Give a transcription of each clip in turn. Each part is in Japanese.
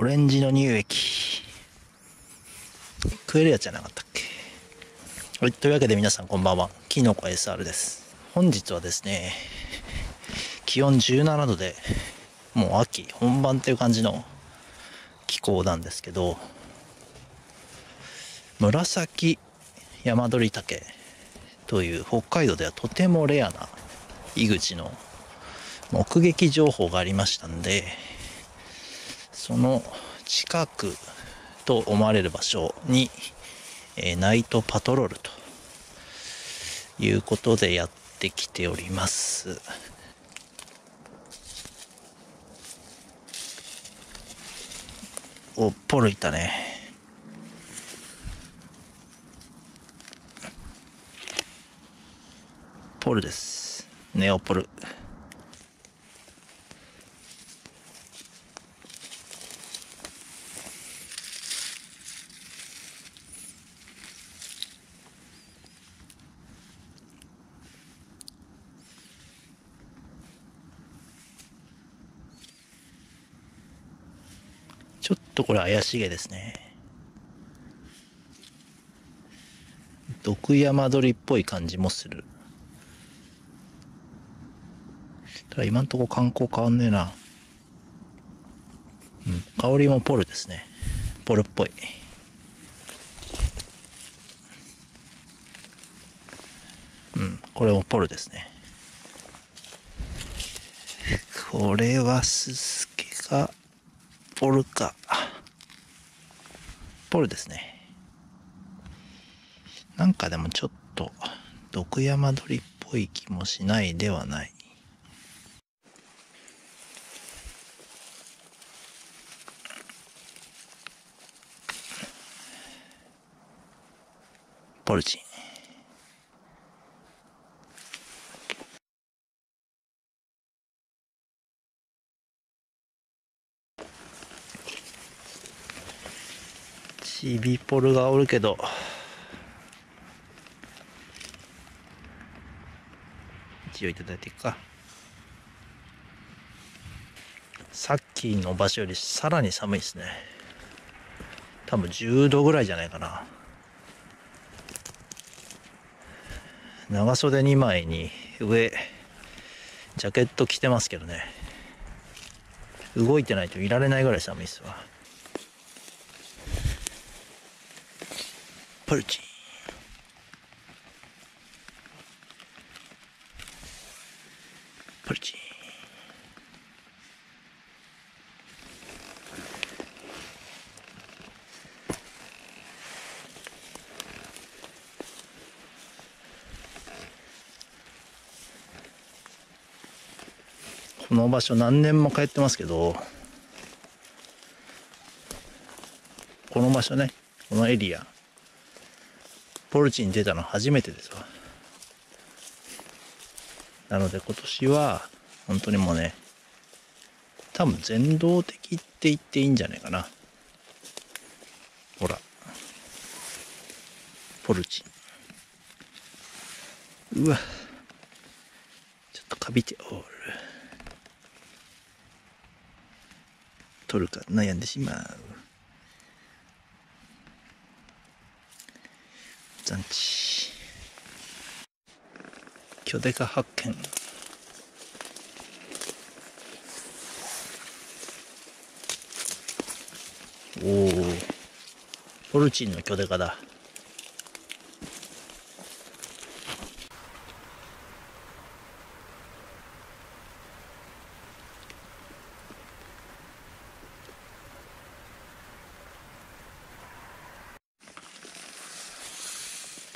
オレンジの乳液。食えるやつじゃなかったっけ？はい。というわけで皆さんこんばんは。キノコ SR です。本日はですね、気温17度で、もう秋本番っていう感じの気候なんですけど、紫山鳥竹という北海道ではとてもレアな井口の目撃情報がありましたんで、その近くと思われる場所に、えーナイトパトロールということでやってきております。お、ポルいたね。ポルです。ネオポル。とこれ怪しげですね。毒山鳥っぽい感じもする。ただ今んとこ観光変わんねえな。うん、香りもポルですね。ポルっぽい。うん、これもポルですね。これはススケか、ポルか。ポルですね。なんかでもちょっと、毒山鳥っぽい気もしないではない。ポルチン。チビポルがおるけど。一応いただいていくか。さっきの場所よりさらに寒いですね。多分10度ぐらいじゃないかな。長袖2枚に上、ジャケット着てますけどね。動いてないといられないぐらい寒いですわ。ポルチン。ポルチ。この場所何年も通ってますけど、この場所ね、このエリア、ポルチに出たの初めてですわ。なので今年は、本当にもうね、多分全動的って言っていいんじゃないかな。ほら。ポルチ。うわ。ちょっとかびておる。取るか悩んでしまう。団地。巨デカ発見。おお。ポルチンの巨デカだ。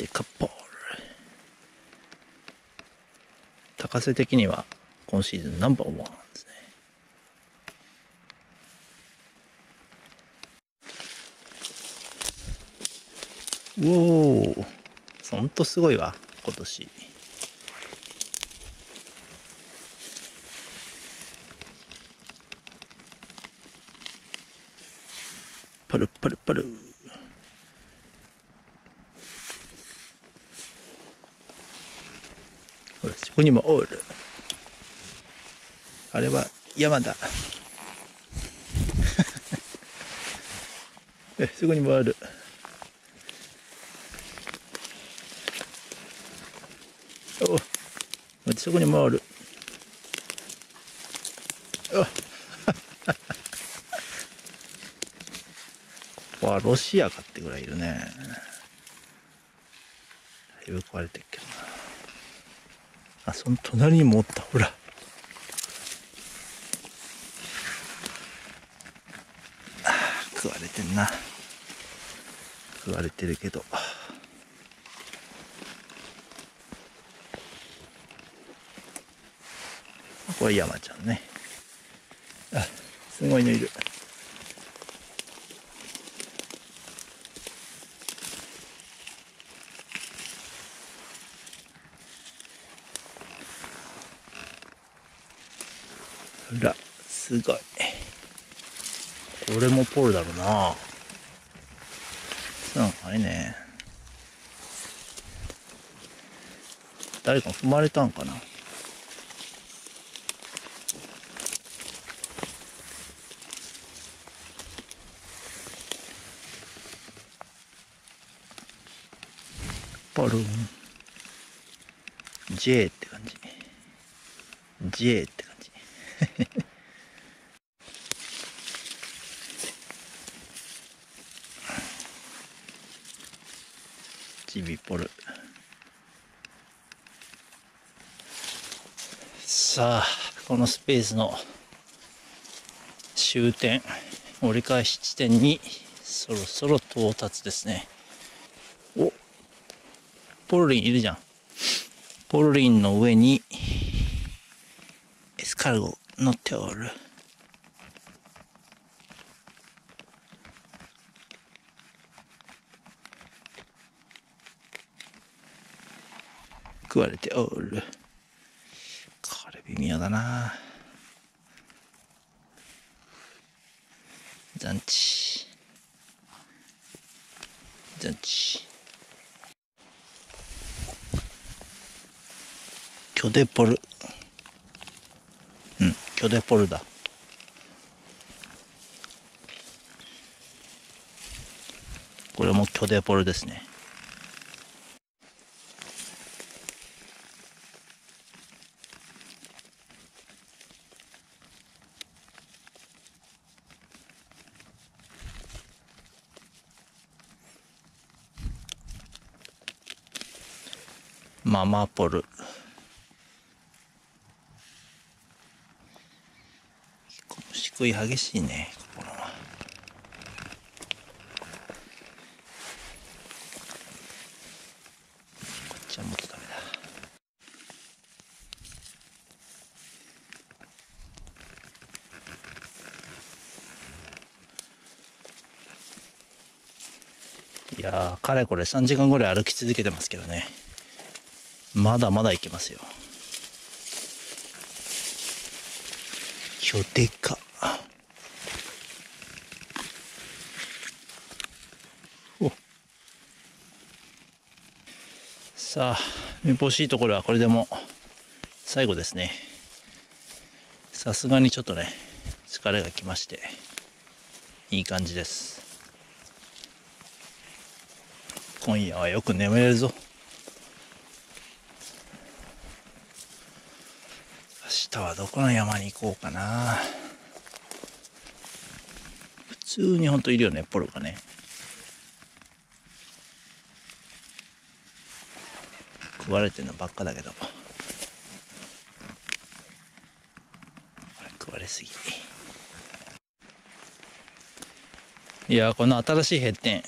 デカポール。高瀬的には今シーズンナンバーワンですね。うおー。ほんとすごいわ、今年。パルパルパル。ほら、そこにもおる。あれは山だ。えそこに回るおそこに回るあわロシアかってぐらいいるねだいぶ壊れてるけその隣にもおった。ほら。食われてんな。食われてるけど。これ山ちゃんね。あすごいのいるほらすごい。これもポールだろうな。うんあれね。誰か踏まれたんかな。パルン。J って感じ。J って感じチビポルさあこのスペースの終点折り返し地点にそろそろ到達ですね。おポルリンいるじゃん。ポルリンの上にエスカルゴ乗っておる。食われておる。微妙だな。残地。残地。キョデポル。うんキョデポルだこれもキョデポルですね。ママポル。虫食い激しいねここは。こっちはもっとダメだ。いやーかれこれ3時間ぐらい歩き続けてますけどね。まだまだいけますよ。巨デカおさあめぼしいところはこれでも最後ですね。さすがにちょっとね疲れがきましていい感じです。今夜はよく眠れるぞ。日はどこの山に行こうかな。普通にほんといるよねポルがね。食われてるのばっかだけど。これ食われすぎいやこの新しい閉店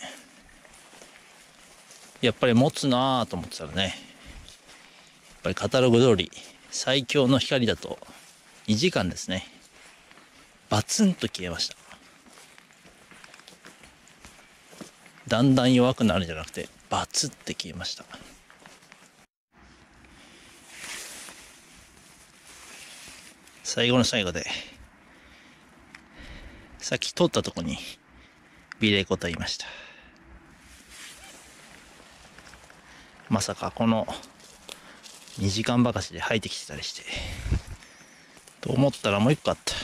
やっぱり持つなぁと思ってたらね。やっぱりカタログ通り。最強の光だと2時間ですね。バツンと消えました。だんだん弱くなるんじゃなくてバツって消えました。最後の最後でさっき通ったとこにビレコといました。まさかこの2時間ばかしで入ってきてたりして。と思ったらもう一個あった。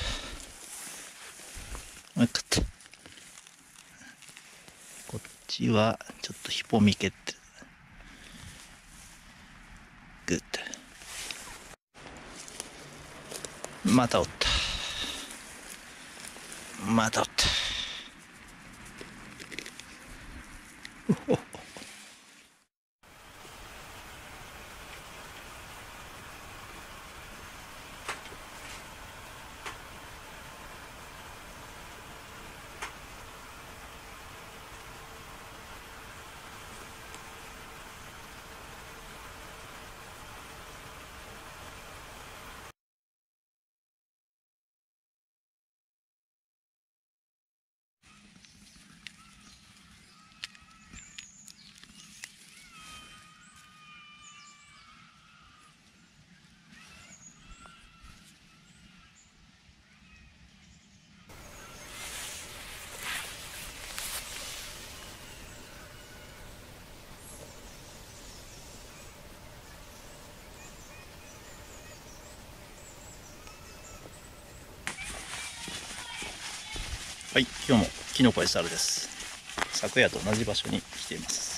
もう一個あった。足はちょっとひぽみけって。グッまたおった。またおった。はい今日もキノコエサルです。昨夜と同じ場所に来ています。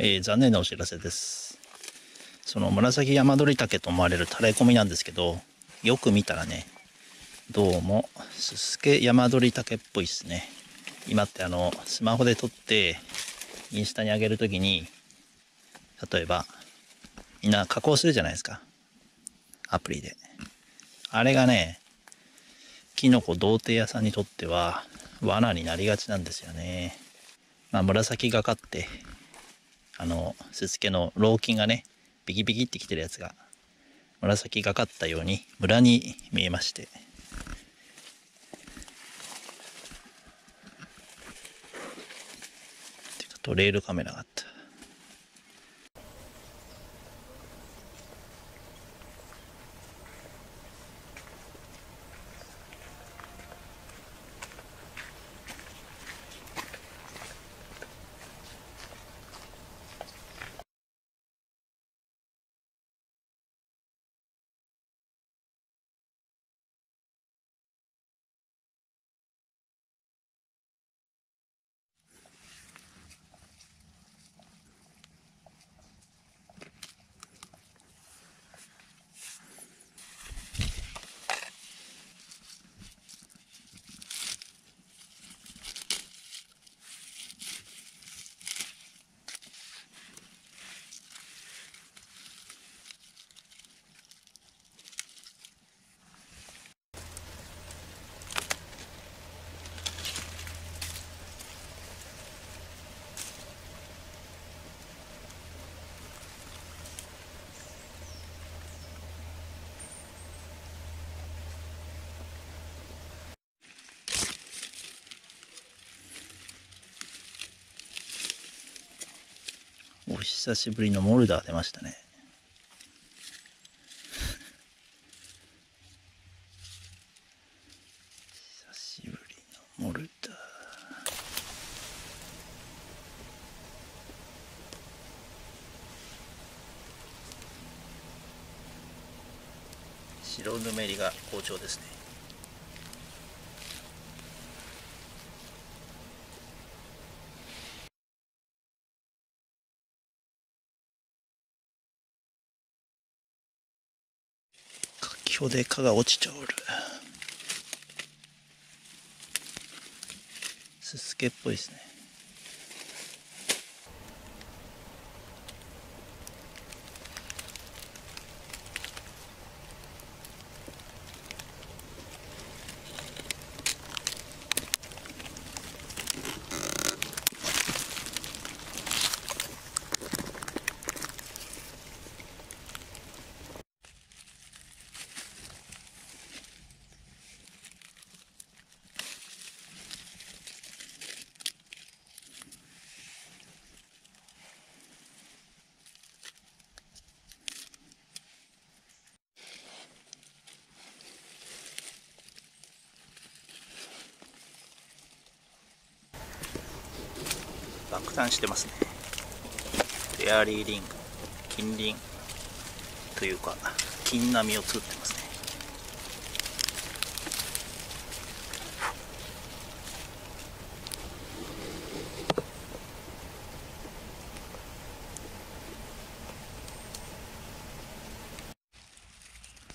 えー、残念なお知らせです。その紫山鳥竹と思われる垂れ込みなんですけど、よく見たらね、どうも、すすけ山鳥竹っぽいですね。今ってあの、スマホで撮って、インスタに上げるときに、例えば、みんな加工するじゃないですか。アプリで。あれがね、キノコ童貞屋さんにとっては、罠になりがちなんですよね。まあ、紫がかって、あのすすけの老菌がねビキビキってきてるやつが紫がかったようにムラに見えまして。トレイルカメラがあった。お久しぶりのモルダー出ましたね。久しぶりのモルダー。白ぬめりが好調ですね。巨で蚊が落ちちゃおるすすけっぽいですね。散してますね。フェアリーリング近隣というか金波を作ってますね。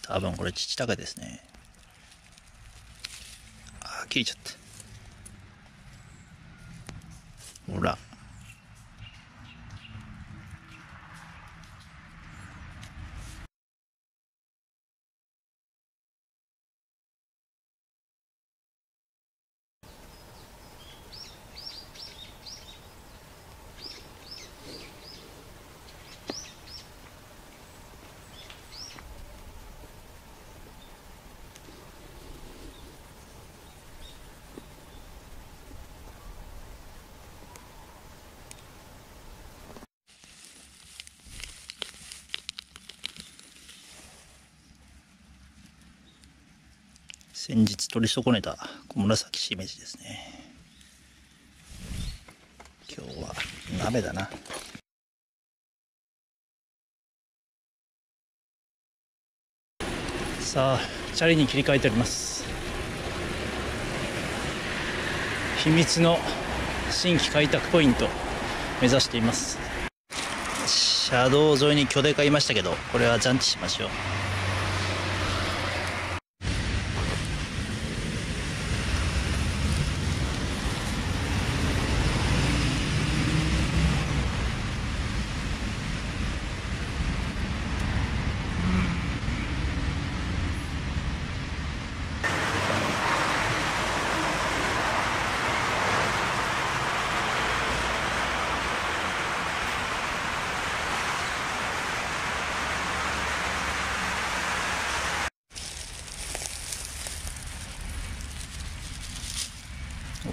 多分これ父高ですね。あ切れちゃった。ほら。先日取り損ねた紫しめじですね。今日は鍋だな。さあチャリに切り替えております。秘密の新規開拓ポイント目指しています。車道沿いに巨大がいましたけどこれはジャンチしましょうお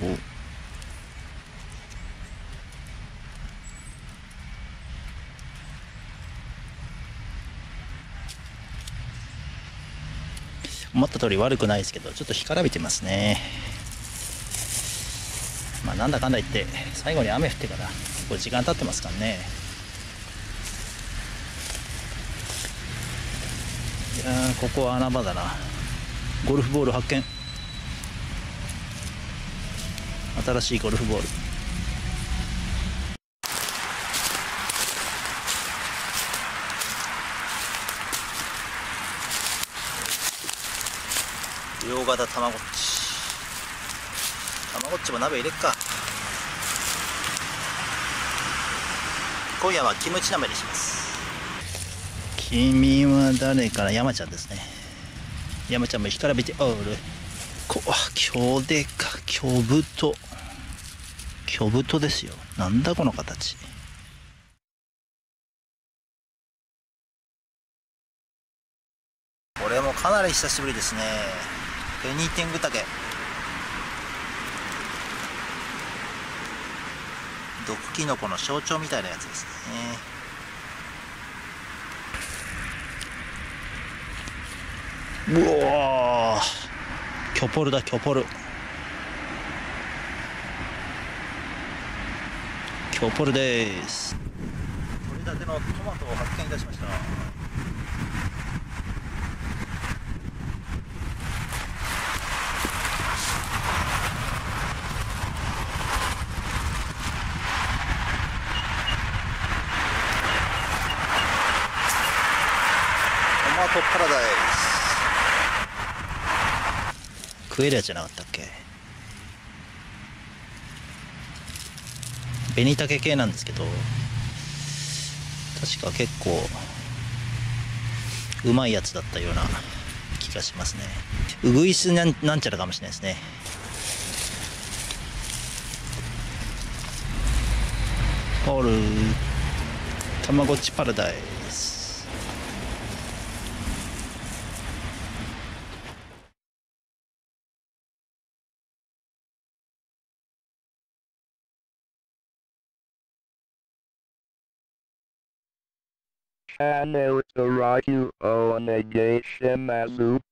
思った通り悪くないですけどちょっと干からびてますね。まあなんだかんだ言って最後に雨降ってから結構時間経ってますからね。いやここは穴場だな。ゴルフボール発見。新しいゴルフボール。両型たまごっちたまごっちも鍋入れっか今夜はキムチ鍋にします君は誰かな山ちゃんですね山ちゃんも干からびておるこ今日でか今日太今日太ですよなんだこの形これもかなり久しぶりですねベニテングタケ。毒キノコの象徴みたいなやつですね。うわキョポルだキョポル。キョポルです。取りたてのトマトを発見いたしました。ラダイス。食えるやつじゃなかったっけ？紅竹系なんですけど確か結構うまいやつだったような気がしますね。ウグイスなんなんちゃらかもしれないですね。ホールたまごっちパラダイス。Haneu Taraku o Negation Azup